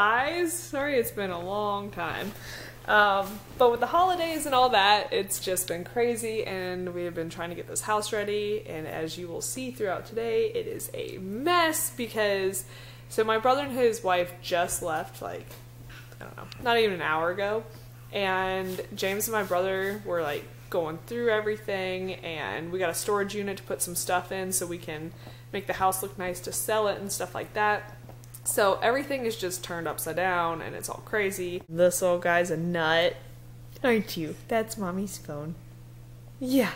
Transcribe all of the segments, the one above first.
guys. Sorry it's been a long time. Um, but with the holidays and all that, it's just been crazy and we have been trying to get this house ready. And as you will see throughout today, it is a mess because, so my brother and his wife just left like, I don't know, not even an hour ago. And James and my brother were like going through everything and we got a storage unit to put some stuff in so we can make the house look nice to sell it and stuff like that. So everything is just turned upside down and it's all crazy. This old guy's a nut. Aren't you? That's mommy's phone. Yeah.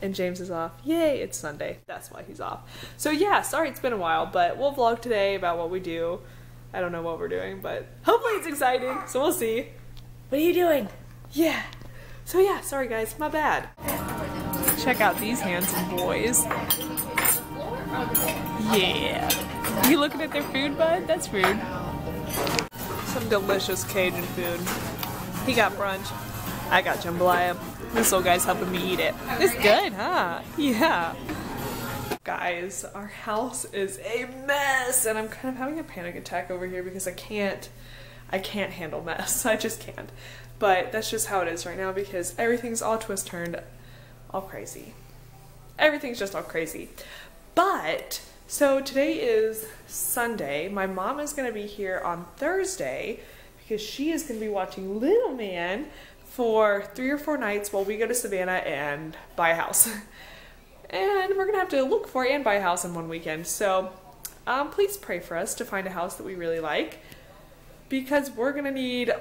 And James is off. Yay, it's Sunday. That's why he's off. So yeah, sorry it's been a while, but we'll vlog today about what we do. I don't know what we're doing, but hopefully it's exciting, so we'll see. What are you doing? Yeah. So yeah, sorry guys, my bad. Check out these handsome boys. Yeah. You looking at their food, bud? That's rude. Some delicious Cajun food. He got brunch. I got jambalaya. This little guy's helping me eat it. It's good, huh? Yeah. Guys, our house is a mess and I'm kind of having a panic attack over here because I can't I can't handle mess. I just can't. But that's just how it is right now because everything's all twist turned all crazy. Everything's just all crazy. But so today is Sunday. My mom is going to be here on Thursday because she is going to be watching Little Man for three or four nights while we go to Savannah and buy a house. and we're going to have to look for and buy a house in one weekend. So um, please pray for us to find a house that we really like because we're going to need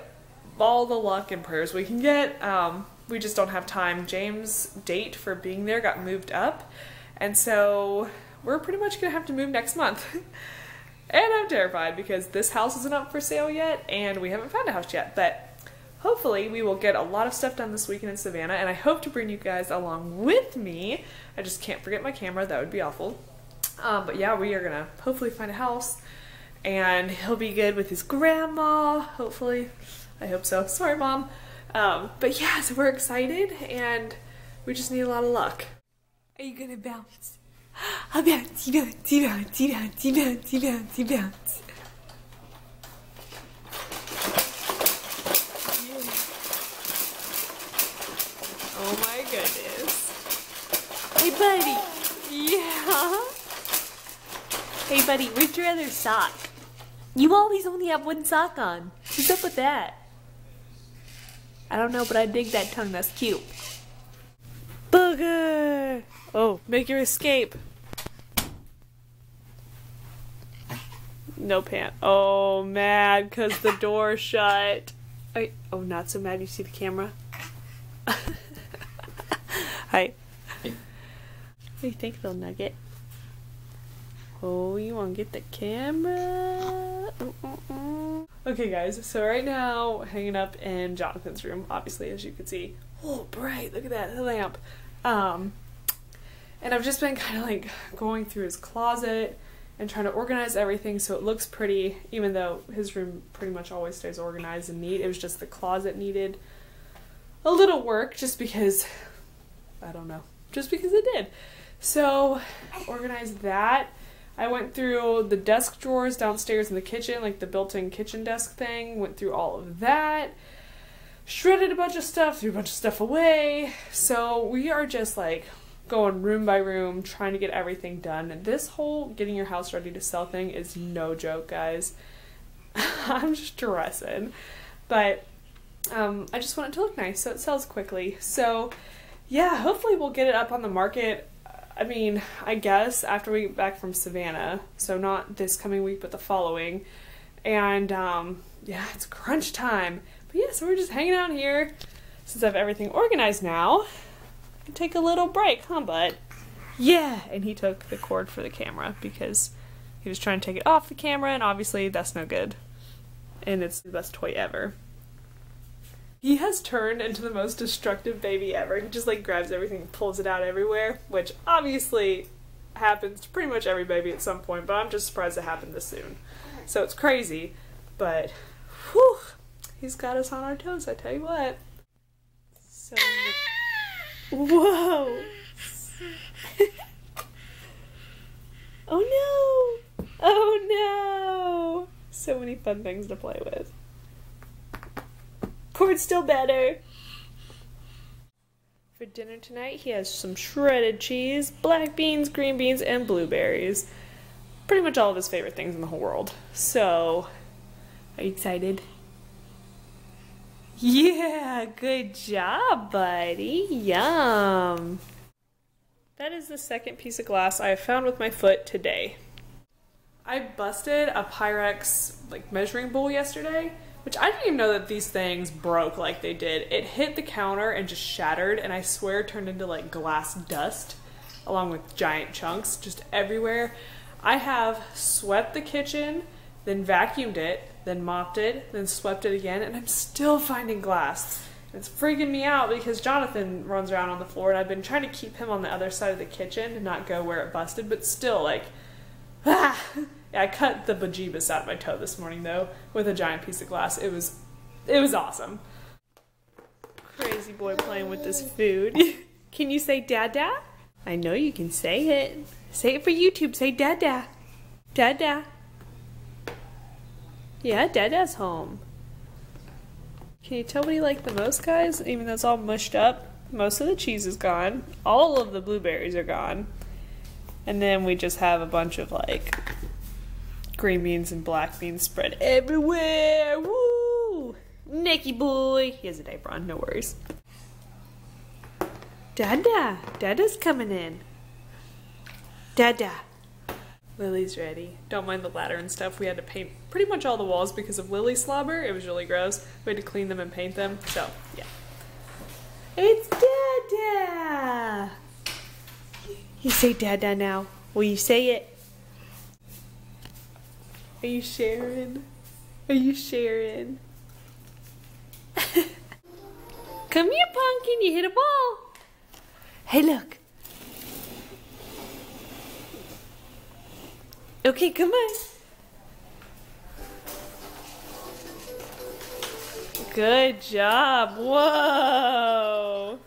all the luck and prayers we can get. Um, we just don't have time. James' date for being there got moved up. And so we're pretty much gonna have to move next month. and I'm terrified because this house isn't up for sale yet and we haven't found a house yet. But hopefully we will get a lot of stuff done this weekend in Savannah and I hope to bring you guys along with me. I just can't forget my camera, that would be awful. Um, but yeah, we are gonna hopefully find a house and he'll be good with his grandma, hopefully. I hope so. Sorry, mom. Um, but yeah, so we're excited and we just need a lot of luck. Are you gonna bounce? I'll bounce, bounce, bounce, bounce, bounce, bounce, bounce. Oh my goodness. Hey, buddy. Yeah. Hey, buddy, where's your other sock? You always only have one sock on. What's up with that? I don't know, but I dig that tongue. That's cute. Booger! Oh, make your escape. No pant. Oh, mad because the door shut. Wait, oh, not so mad. You see the camera? Hi. What do you think, little nugget? Oh, you want to get the camera? Okay, guys, so right now, hanging up in Jonathan's room, obviously, as you can see. Oh, bright, look at that lamp. Um, and I've just been kind of like going through his closet and trying to organize everything so it looks pretty, even though his room pretty much always stays organized and neat. It was just the closet needed a little work just because, I don't know, just because it did. So, organized that. I went through the desk drawers downstairs in the kitchen, like the built-in kitchen desk thing, went through all of that, shredded a bunch of stuff, threw a bunch of stuff away. So we are just like going room by room, trying to get everything done. This whole getting your house ready to sell thing is no joke, guys. I'm stressing. But um, I just want it to look nice so it sells quickly. So yeah, hopefully we'll get it up on the market I mean, I guess after we get back from Savannah, so not this coming week, but the following. And um, yeah, it's crunch time. But yeah, so we're just hanging out here. Since I have everything organized now, take a little break, huh, bud? Yeah, and he took the cord for the camera because he was trying to take it off the camera, and obviously that's no good. And it's the best toy ever. He has turned into the most destructive baby ever. He just like grabs everything pulls it out everywhere, which obviously happens to pretty much every baby at some point, but I'm just surprised it happened this soon. So it's crazy, but whew, he's got us on our toes, I tell you what. Whoa! oh no! Oh no! So many fun things to play with. Cord's still better. For dinner tonight, he has some shredded cheese, black beans, green beans, and blueberries. Pretty much all of his favorite things in the whole world. So, are you excited? Yeah, good job, buddy. Yum. That is the second piece of glass I have found with my foot today. I busted a Pyrex like measuring bowl yesterday, which I didn't even know that these things broke like they did. It hit the counter and just shattered, and I swear turned into like glass dust, along with giant chunks just everywhere. I have swept the kitchen, then vacuumed it, then mopped it, then swept it again, and I'm still finding glass. It's freaking me out because Jonathan runs around on the floor, and I've been trying to keep him on the other side of the kitchen and not go where it busted, but still, like, ah! I cut the bejeebus out of my toe this morning though with a giant piece of glass. It was, it was awesome. Crazy boy playing with this food. can you say dada? I know you can say it. Say it for YouTube. Say dada. Dada. Yeah, Dada's home. Can you tell what you like the most, guys? Even though it's all mushed up, most of the cheese is gone. All of the blueberries are gone. And then we just have a bunch of like green beans and black beans spread everywhere. Woo! Nicky boy. He has a diaper on, no worries. Dada. Dada's coming in. Dada. Lily's ready. Don't mind the ladder and stuff. We had to paint pretty much all the walls because of Lily slobber. It was really gross. We had to clean them and paint them. So, yeah. It's Dada! You say Dada now. Will you say it? Are you sharing? Are you sharing? Come here, pumpkin. You hit a ball. Hey, look. Okay, come on. Good job. Whoa.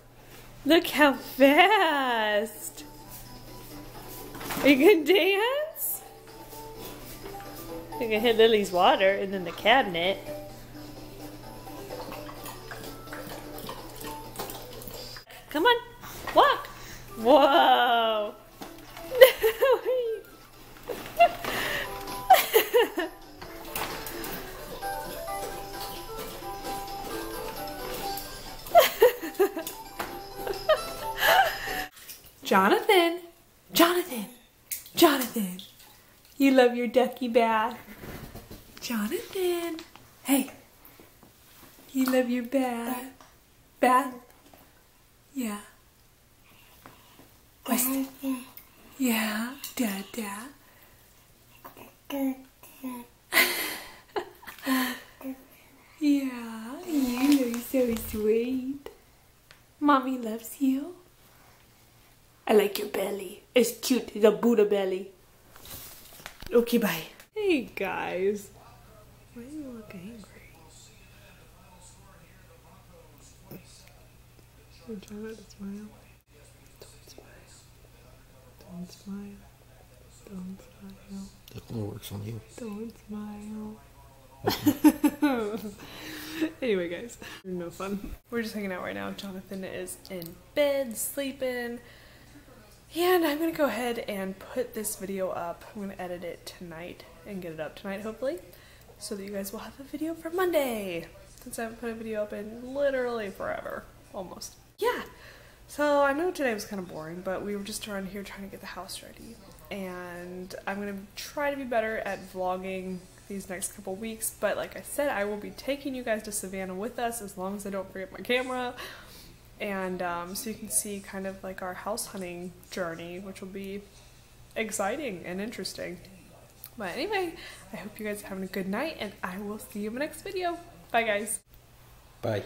Look how fast. Are you going to dance? You can hit Lily's water and then the cabinet. Come on, walk. Whoa. You love your ducky bath. Jonathan. Hey. You love your bath. Bath? Yeah. What's Yeah. Dad, dad. yeah. You are so sweet. Mommy loves you. I like your belly. It's cute. It's a Buddha belly. Okay, bye. Hey guys. Why do you look angry? You're trying to smile. Don't smile. Don't smile. Don't smile. That only works on you. Don't smile. anyway, guys, no fun. We're just hanging out right now. Jonathan is in bed, sleeping. And I'm going to go ahead and put this video up. I'm going to edit it tonight and get it up tonight, hopefully, so that you guys will have a video for Monday, since I haven't put a video up in literally forever, almost. Yeah, so I know today was kind of boring, but we were just around here trying to get the house ready, and I'm going to try to be better at vlogging these next couple weeks, but like I said, I will be taking you guys to Savannah with us as long as I don't forget my camera and um, so you can see kind of like our house hunting journey, which will be exciting and interesting. But anyway, I hope you guys are having a good night, and I will see you in the next video. Bye, guys. Bye.